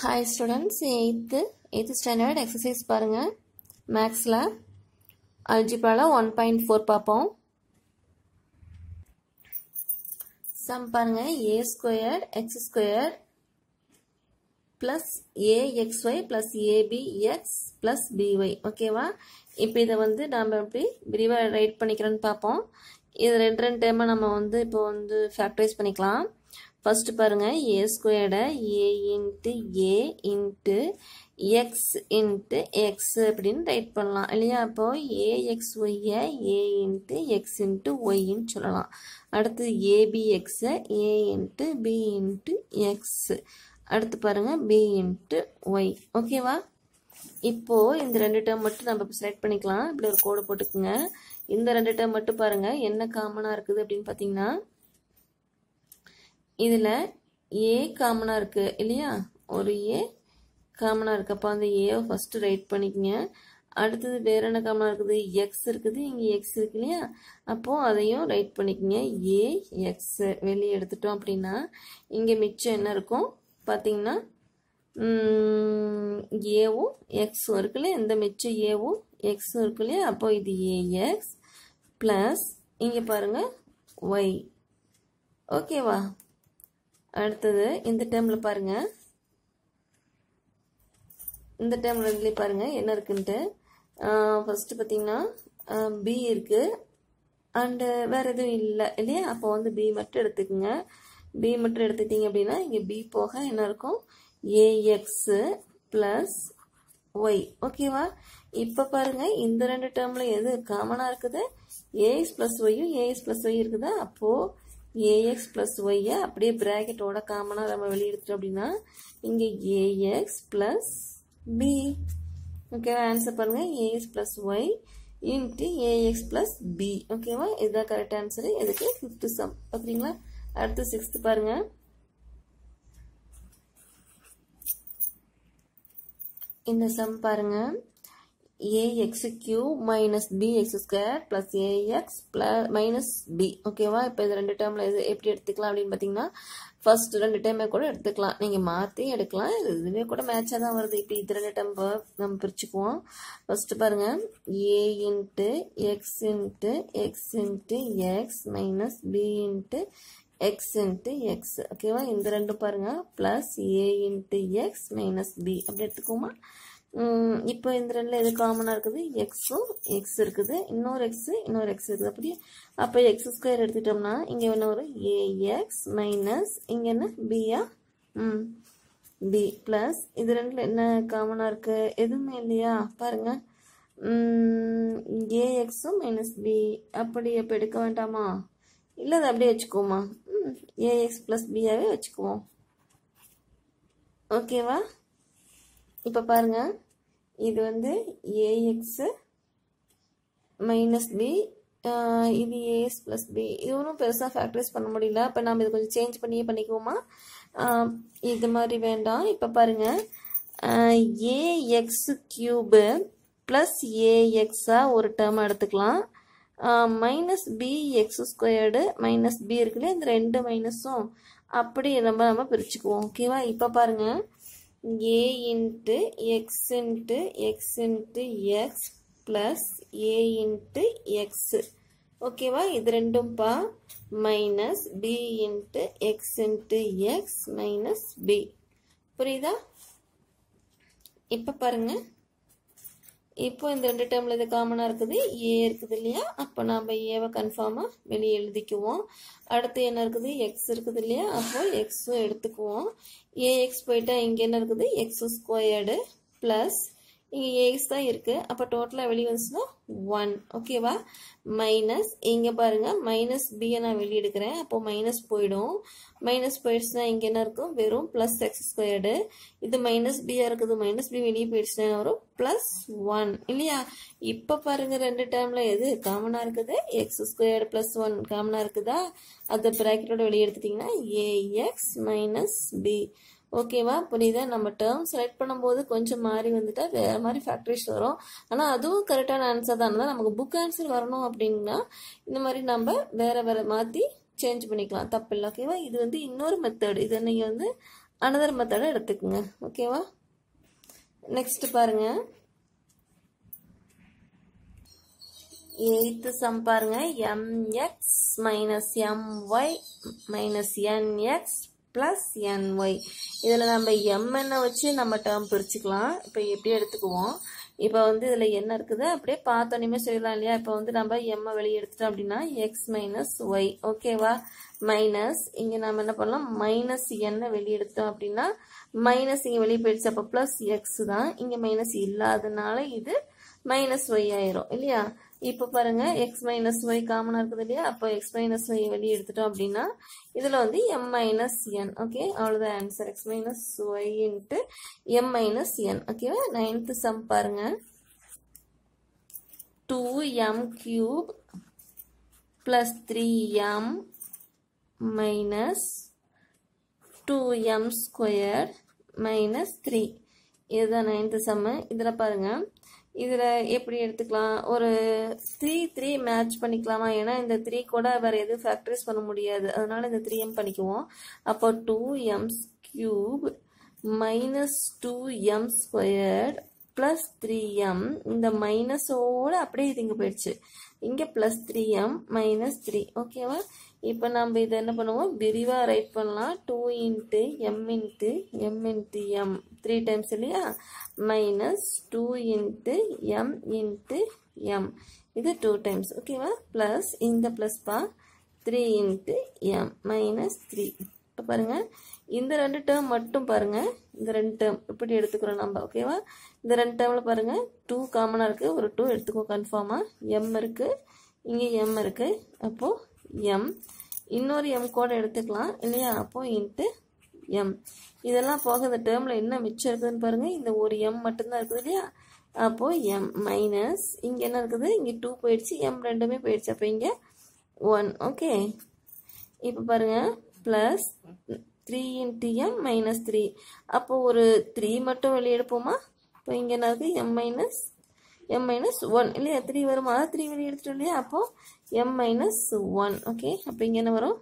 Hi students eighth eighth standard exercise பாருங்கள் மேக்ஸில் அல்ஜிப்ராவில் ஒன் பாயிண்ட் ஃபோர் பார்ப்போம். சம் பாருங்கள் A square X square plus AXY plus ABX plus BY ஓகேவா இப்போ இதை வந்து நம்ம எப்படி விரிவாக ரைட் பண்ணிக்கிறோன்னு பார்ப்போம். இது ரெண்டு ரெண்டு டைமாக நம்ம வந்து இப்போ வந்து ஃபேக்டரைஸ் பண்ணிக்கலாம். ஃபஸ்ட்டு பாருங்கள் ஏ ஸ்கொயர்டை a into a into x into x அப்படின்னு ரைட் பண்ணலாம். இல்லையா? அப்போது ஏஎக்ஸ் ஒய்யை ஏ இன்ட்டு எக்ஸ் இன்ட்டு ஒய்ன்னு சொல்லலாம். அடுத்து ஏபிஎக்ஸை A into B into X அடுத்து பாருங்கள் பி இன்ட்டு ஒய் ஓகேவா இப்போது இந்த ரெண்டு டேர்ம் மட்டும் நம்ம செலக்ட் பண்ணிக்கலாம். இப்படி ஒரு கோடு போட்டுக்குங்க. இந்த ரெண்டு டேர்ம் மட்டும் பாருங்கள் என்ன காமனாக இருக்குது அப்படின்னு பார்த்தீங்கன்னா இதில் ஏ காமனாக இருக்குது இல்லையா? ஒரு ஏ காமனாக இருக்குது அப்போ அந்த ஏவை ஃபஸ்ட்டு ரைட் பண்ணிக்கங்க. அடுத்தது வேற என்ன காமனாக இருக்குது? எக்ஸ் இருக்குது. இங்கே எக்ஸ் இருக்கு இல்லையா? அப்போது அதையும் ரைட் பண்ணிக்கங்க. ஏ எக்ஸ் வெளியே எடுத்துட்டோம் அப்படின்னா இங்கே மிச்சம் என்ன இருக்கும்? பார்த்தீங்கன்னா ஏவும் எக்ஸும் இருக்கு இல்லையா? இந்த மிச்சம் ஏவும் எக்ஸும் இருக்கு இல்லையா? அப்போ இது ஏஎக்ஸ் ப்ளஸ் இங்கே பாருங்கள் ஒய் ஓகேவா அடுத்தது இந்த டேர்மில் பாருங்க. இந்த டேர்மில் இதுலேயே பாருங்க என்ன இருக்குன்ட்டு. ஃபஸ்ட்டு பார்த்தீங்கன்னா பி இருக்குது அண்டு வேறு எதுவும் இல்லை இல்லையா? அப்போ வந்து பி மட்டும் எடுத்துக்கோங்க. பி மட்டும் எடுத்துக்கிட்டீங்க அப்படின்னா இங்கே பி போக என்ன இருக்கும்? ஏஎக்ஸு ப்ளஸ் ஒய் ஓகேவா இப்போ பாருங்கள் இந்த ரெண்டு டேர்மில் எது காமனாக இருக்குது? ஏஎஸ் ப்ளஸ் ஒய்யும் ஏஎஸ் ப்ளஸ் ஒய் இருக்குதா? அப்போது ஏஎக்ஸ் ப்ளஸ் ஒய்யை அப்படியே ப்ராக்கெட்டோட காமனாக நம்ம வெளியே எடுத்துட்டோம் அப்படின்னா இங்கே ஏஎக்ஸ் ப்ளஸ் பி ஓகேவா ஆன்சர் பாருங்கள் AX plus Y into AX plus B ஓகேவா இதுதான் கரெக்ட் ஆன்சரு இதுக்கு ஃபிஃப்த்து சம் ஓகேங்களா அடுத்து சிக்ஸ்த்து பாருங்கள் இந்த சம் பாருங்கள் AX Q minus B square plus AX plus minus B ஓகேவா இப்போ இது ரெண்டு டேர்மில் இது எப்படி எடுத்துக்கலாம் அப்படின்னு பார்த்தீங்கன்னா ஃபர்ஸ்ட் ரெண்டு டைமே கூட எடுத்துக்கலாம். நீங்கள் மாற்றி எடுக்கலாம். இதுவே கூட மேட்சாக தான் வருது. இப்போ இது ரெண்டு டைம் நம்ம பிரிச்சுக்குவோம். ஃபஸ்ட்டு பாருங்கள் A into X into X into X minus B into X into X ஓகேவா இந்த ரெண்டும் பாருங்கள் plus A into X minus B அப்படி எடுத்துக்குவோமா? இப்போ இந்த ரெண்டில் எது காமனாக இருக்குது? எக்ஸும் எக்ஸ் இருக்குது. இன்னொரு எக்ஸு இன்னொரு எக்ஸ் இருக்குது. அப்படியே அப்போ எக்ஸ் ஸ்கொயர் எடுத்துட்டோம்னா இங்கே என்ன ஒரு ஏஎக்ஸ் மைனஸ் இங்கே என்ன? பியா ம் பி ப்ளஸ் இது ரெண்டில் என்ன காமனாக இருக்குது எதுவுமே இல்லையா? பாருங்கள் ஏஎக்ஸும் மைனஸ் பி அப்படி அப்போ எடுக்க வேண்டாமா? இல்லை அதை அப்படியே வச்சுக்குவோமா? ம் ஏஎக்ஸ் ப்ளஸ் பியாவே வச்சுக்குவோம். ஓகேவா இப்போ பாருங்க. இது வந்து ஏஎக்ஸு மைனஸ் பி இது ஏஎஸ் ப்ளஸ் பி இது ஒன்றும் பெருசாக ஃபேக்டரைஸ் பண்ண முடியல. அப்போ நம்ம இது கொஞ்சம் சேஞ்ச் பண்ணியே பண்ணிக்குவோமா? இது மாதிரி வேண்டாம். இப்போ பாருங்கள் ஏஎக்ஸ் கியூபு ப்ளஸ் ஏஎக்ஸாக ஒரு டேர்ம் எடுத்துக்கலாம். Minus B X squared minus B இருக்குல்ல இந்த ரெண்டு மைனஸும் அப்படி நம்ம நம்ம பிரிச்சுக்குவோம். ஓகேவா இப்போ பாருங்கள் A into X into X into X plus A into X ஓகேவா இது ரெண்டும் பா. Minus B into X into X minus B புரியுதா? இப்போ பாருங்கள் இப்போ இந்த ரெண்டு டேர்மில் இது காமனாக இருக்குது. ஏ இருக்குது இல்லையா? அப்போ நாம் ஏவை கன்ஃபார்மாக வெளியே எழுதிக்குவோம். அடுத்து என்ன இருக்குது? எக்ஸ் இருக்குது இல்லையா? அப்போ எக்ஸும் எடுத்துக்குவோம். ஏஎக்ஸ் போயிட்டால் இங்கே என்ன இருக்குது? எக்ஸ் ஸ்கொயர்டு ப்ளஸ் இங்கே ஏஎக்ஸ் தான் இருக்குது அப்போ டோட்டலாக வெளியே வந்துச்சுன்னா ஒன் ஓகேவா மைனஸ் இங்கே பாருங்கள் மைனஸ் பியை நான் வெளியே எடுக்கிறேன் அப்போது மைனஸ் போயிடும். மைனஸ் போயிடுச்சுன்னா இங்கே என்ன இருக்கும்? வெறும் ப்ளஸ் எக்ஸ் ஸ்கொயர்டு இது மைனஸ் பியாக இருக்குது. மைனஸ் பி வெளியே போயிடுச்சுன்னா வரும்? ப்ளஸ் ஒன் இல்லையா? இப்போ பாருங்கள் ரெண்டு டைமில் எது காமனாக இருக்குது? எக்ஸ் ஸ்கொயர்டு ப்ளஸ் ஒன் காமனாக இருக்குதா? அதை ப்ராக்கெட்டோட வெளியே எடுத்துட்டிங்கன்னா ஏஎக்ஸ் மைனஸ் பி ஓகேவா? புரியுதா? நம்ம டேர்ம் செலக்ட் பண்ணும்போது கொஞ்சம் மாறி வந்துட்டா வேறு மாதிரி ஃபேக்டரிஸ் வரும். ஆனால் அதுவும் கரெக்டான ஆன்சர் தான். நமக்கு புக் ஆன்சர் வரணும் அப்படின்னா இந்த மாதிரி நம்ம வேறு வேறு மாற்றி சேஞ்ச் பண்ணிக்கலாம். தப்பு இல்லை ஓகேவா? இது வந்து இன்னொரு மெத்தட் இதை நீங்கள் வந்து அனதர் மெத்தடை எடுத்துக்கோங்க. ஓகேவா? நெக்ஸ்ட் பாருங்க. எயித்து சம் பாருங்க. MX minus MY minus NX plus NY இதில் நம்ம எம்என்னை வச்சு நம்ம டேர்ம் பிரிச்சுக்கலாம். இப்போ எப்படி எடுத்துக்குவோம்? இப்போ வந்து இதில் என்ன இருக்குது? அப்படியே பார்த்தோன்னே சொல்லிடலாம் இல்லையா? இப்போ வந்து நம்ம எம்மை வெளியே எடுத்துட்டோம் அப்படின்னா எக்ஸ் மைனஸ் ஒய் ஓகேவா மைனஸ் இங்கே நம்ம என்ன பண்ணலாம்? மைனஸ் என்ன வெளியே எடுத்தோம் அப்படின்னா மைனஸ் இங்கே வெளியே போயிடுச்சு. அப்போ ப்ளஸ் எக்ஸ் தான். இங்கே மைனஸ் இல்லாதனால இது மைனஸ் ஒய் ஆயிரும். இல்லையா? இப்போ பாருங்க எக்ஸ் மைனஸ் ஒய் காமனாக இருக்குது இல்லையா? அப்போ எக்ஸ் மைனஸ் ஒய் வெளியே எடுத்துட்டோம் அப்படின்னா இதில் வந்து எம் மைனஸ் என் ஓகே அவ்வளோதான் answer x minus y into m minus n ஓகேவா நைன்த்து சம் பாருங்க. Two m cube plus three m minus two m square minus three இதுதான் நைன்த்து சம்மு இதில் பாருங்கள் இதில் எப்படி எடுத்துக்கலாம்? ஒரு த்ரீ த்ரீ மேட்ச் பண்ணிக்கலாமா? ஏன்னா இந்த த்ரீ கூட வேறு எதுவும் ஃபேக்டரைஸ் பண்ண முடியாது. அதனால் இந்த த்ரீ எம் பண்ணிக்குவோம். அப்போ two m's cube minus two m squared plus three m இந்த மைனஸோடு அப்படியே இது இங்கே போயிடுச்சு. இங்கே plus three m minus three ஓகேவா இப்போ நம்ம இதை என்ன பண்ணுவோம்? விரிவாக ரைட் பண்ணலாம். Two into m into m into m three times இல்லையா? Minus two into m into m இது டூ டைம்ஸ் ஓகேவா ப்ளஸ் இந்த ப்ளஸ் பா? Three into m minus three இப்போ பாருங்கள் இந்த ரெண்டு டேர்ம் மட்டும் பாருங்கள் இந்த ரெண்டு டேர்ம் இப்படி எடுத்துக்கிறோம் நம்ம. ஓகேவா இந்த ரெண்டு டேர்மில் பாருங்கள் டூ காமனாக இருக்குது ஒரு டூ எடுத்துக்கோ. கன்ஃபார்மாக எம் இருக்குது இங்கே எம் இருக்குது அப்போது எம் இன்னொரு எம் கூட எடுத்துக்கலாம். இல்லையா? அப்போது இன்ட்டு எம் இதெல்லாம் போக இந்த டேர்மில் என்ன மிச்சம் இருக்குதுன்னு பாருங்கள் இந்த ஒரு எம் மட்டும்தான் இருக்குது இல்லையா? அப்போது எம் மைனஸ் இங்கே என்ன இருக்குது? இங்கே டூ போயிடுச்சு. எம் ரெண்டுமே போயிடுச்சு. அப்போ இங்கே ஒன் ஓகே இப்போ பாருங்கள் plus three into m minus three அப்போ ஒரு த்ரீ மட்டும் வெளியே எடுப்போமா? இப்போ இங்கே என்ன இருக்குது m minus m minus one இல்லையா? த்ரீ வரும். அதான் த்ரீ வெளியே எடுத்துட்டோம் இல்லையா? அப்போது எம் மைனஸ் ஒன் ஓகே அப்போ இங்கே என்ன வரும்?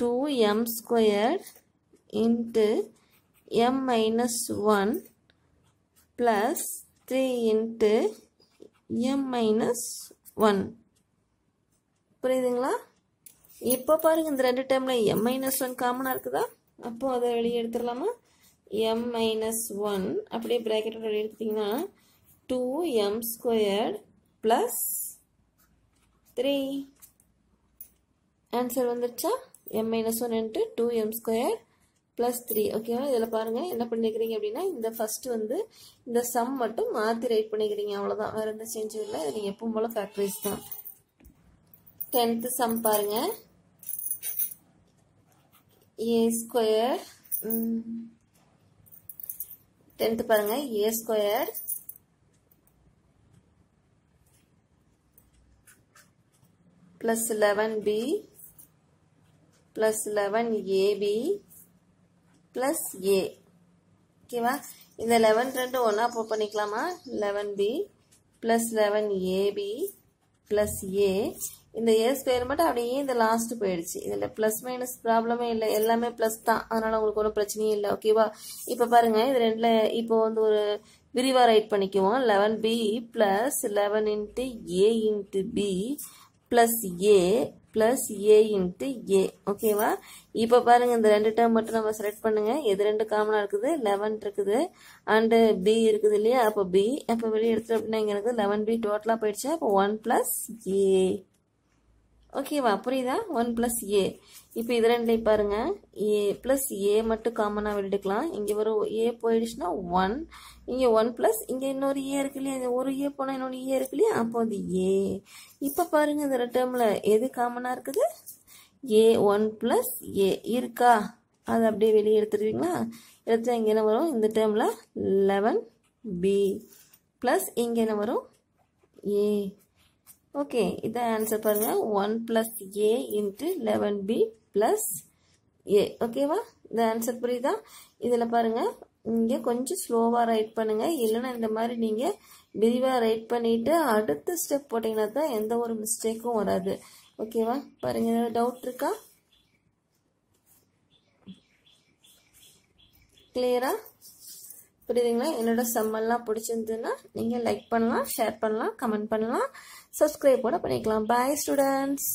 Two m squared into m minus one plus three into m minus one புரியுதுங்களா? இப்போ பாருங்கள் இந்த ரெண்டு டைமில் எம் மைனஸ் ஒன் காமனாக இருக்குதா? அப்போது அதை வெளியே எடுத்துடலாமா? எம் மைனஸ் ஒன் அப்படியே ப்ராக்கெட்டோட எடுத்துட்டிங்கன்னா 2m squared plus 3 ஆன்சர் வந்துடுச்சா m minus one into two m square plus three ஓகேவா இதில் பாருங்கள் என்ன பண்ணிக்கிறீங்க அப்படின்னா இந்த ஃபஸ்ட்டு வந்து இந்த சம் மட்டும் மாற்றி ரைட் பண்ணிக்கிறீங்க. அவ்வளோதான் வேறு எந்த சேஞ்சும் இல்லை. இது நீங்கள் எப்பவும் போல் ஃபேக்ட்ரிஸ் தான். டென்த்து சம் பாருங்கள் ஏ ஸ்கொயர் டென்த்து பாருங்கள் a square plus 11b plus 11ab plus a. ஓகேவா இந்த 11 ரெண்டு ஒன்றா போ பண்ணிக்கலாமா? Eleven b plus eleven ab plus a இந்த ஏ ஸ்கொயர் மட்டும் அப்படியே இந்த லாஸ்ட் போயிடுச்சு. இதில் ப்ளஸ் மைனஸ் ப்ராப்ளமே இல்லை. எல்லாமே ப்ளஸ் தான். அதனால் உங்களுக்கு ஒன்றும் பிரச்சனையும் இல்லை. ஓகேவா இப்போ பாருங்கள் இது ரெண்டில் இப்போ வந்து ஒரு விரிவாக ரைட் பண்ணிக்குவோம். Eleven b plus eleven into a into b plus a plus a into a ஓகேவா இப்போ பாருங்கள் இந்த ரெண்டு டேர்ம் மட்டும் நம்ம செலக்ட் பண்ணுங்கள் எது ரெண்டு காமனாக இருக்குது? லெவன் இருக்குது. அண்டு பி இருக்குது இல்லையா? அப்போ பி அப்போ வெளியே எடுத்து அப்படின்னா இங்கே இருக்குது லெவன் பி டோட்டலாக போயிடுச்சு. அப்போ ஒன் ப்ளஸ் ஏ ஓகேவா புரியுதா? ஒன் ப்ளஸ் ஏ இப்போ இது ரெண்டுலையும் பாருங்கள் ஏ ப்ளஸ் ஏ மட்டும் காமனாக வெளியிட்டுக்கலாம் இங்கே வரும் ஏ போயிடுச்சுன்னா ஒன் இங்கே ஒன் ப்ளஸ் இங்கே இன்னொரு ஏ இருக்கு இல்லையா இந்த ஒரு ஏ போனால் இன்னொரு ஏ இருக்கு இல்லையா அப்போ அது ஏ இப்போ பாருங்கள் இந்த டேர்மில் எது காமனாக இருக்குது? ஏ ஒன் ப்ளஸ் ஏ இருக்கா? அதை அப்படியே வெளியே எடுத்துருவீங்களா? எடுத்தால் இங்கே என்ன வரும்? இந்த டேர்மில் லெவன் பி ப்ளஸ் இங்கே என்ன வரும்? ஏ ஓகே இதான் ஆன்சர் பாருங்கள் one plus a into eleven b plus a ஓகேவா இந்த ஆன்சர் புரியுதா? இதில் பாருங்கள் இங்கே கொஞ்சம் ஸ்லோவாக ரைட் பண்ணுங்கள் இல்லைன்னா இந்த மாதிரி நீங்கள் விரிவாக ரைட் பண்ணிவிட்டு அடுத்த ஸ்டெப் போட்டிங்கன்னா தான் எந்த ஒரு மிஸ்டேக்கும் வராது. ஓகேவா பாருங்கள் ஏதாவது டவுட் இருக்கா? கிளியரா புரியுதுங்களா? என்னோட செம்மெல்லாம் பிடிச்சிருந்ததுன்னா நீங்கள் லைக் பண்ணலாம் ஷேர் பண்ணலாம் கமெண்ட் பண்ணலாம் சப்ஸ்கிரைப் கூட பண்ணிக்கலாம். பாய் ஸ்டூடெண்ட்ஸ்